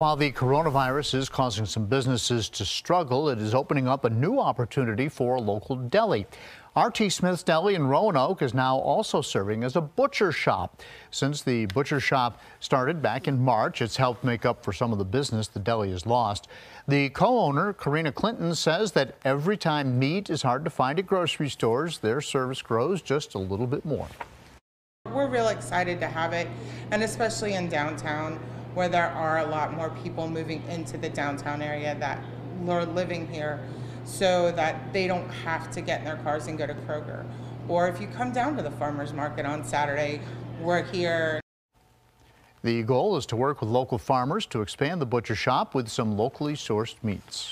While the coronavirus is causing some businesses to struggle, it is opening up a new opportunity for a local deli. R.T. Smith's Deli in Roanoke is now also serving as a butcher shop. Since the butcher shop started back in March, it's helped make up for some of the business the deli has lost. The co-owner, Karina Clinton, says that every time meat is hard to find at grocery stores, their service grows just a little bit more. We're real excited to have it, and especially in downtown where there are a lot more people moving into the downtown area that are living here so that they don't have to get in their cars and go to Kroger. Or if you come down to the farmer's market on Saturday, we're here. The goal is to work with local farmers to expand the butcher shop with some locally sourced meats.